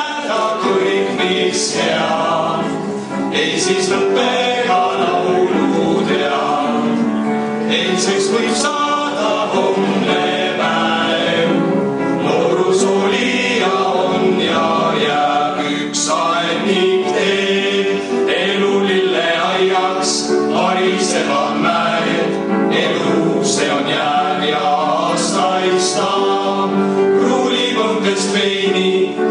jääda kõik, mis hea. ei siis lõpe ka laulud ja eilseks võib saada homne päev. noorus oli ja on ja jääb üks aeg ning teeb elu lilleaiaks harisevad mäed. elu, see on jääv ja aastaid saab ruulipõhkest veini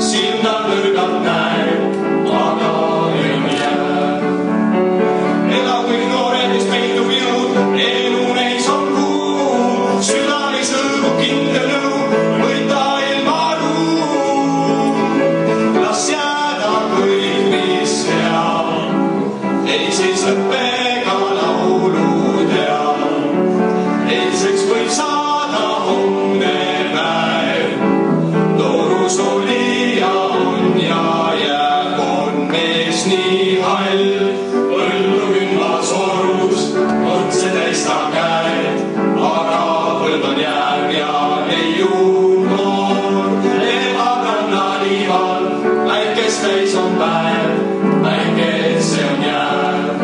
üksteis on päev, päike ees, see on jääv.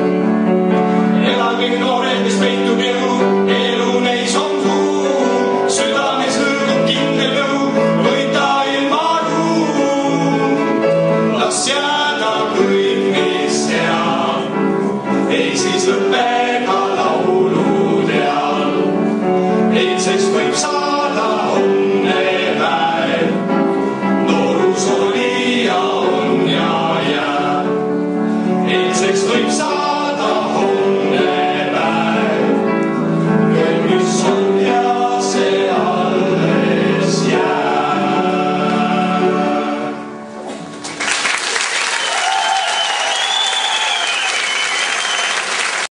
elage noored, mis peitub elu, elu neis on kuu, südames hõõgub kindel jõu, võita ilma kuu. las jääda kõik, mis hea, ei siis lõpe.